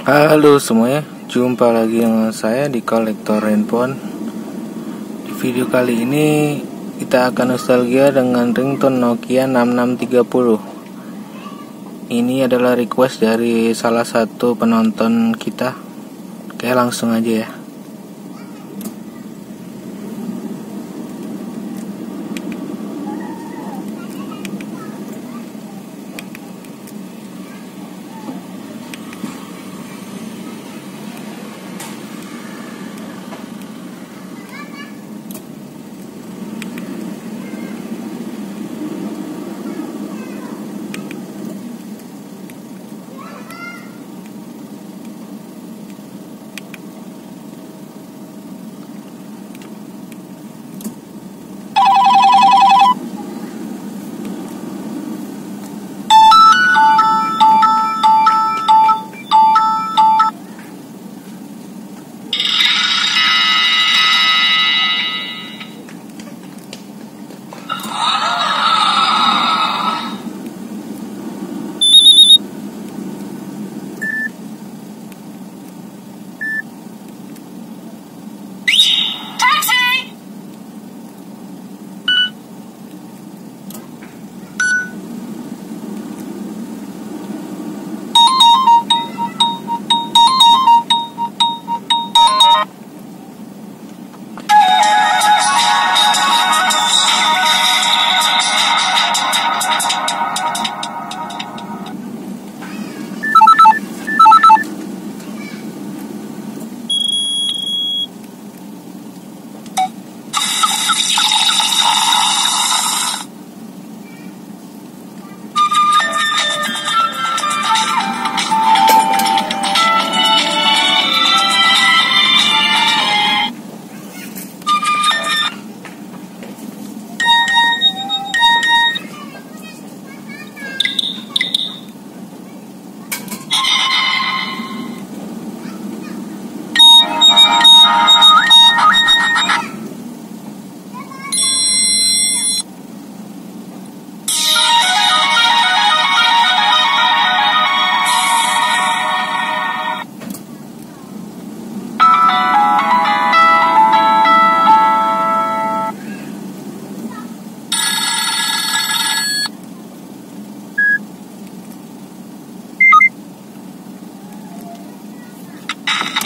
Halo semuanya, jumpa lagi dengan saya di kolektor handphone. Di video kali ini kita akan nostalgia dengan ringtone Nokia 6630. Ini adalah request dari salah satu penonton kita. Oke, langsung aja ya.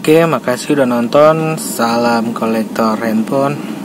Oke, makasih udah nonton. Salam kolektor handphone.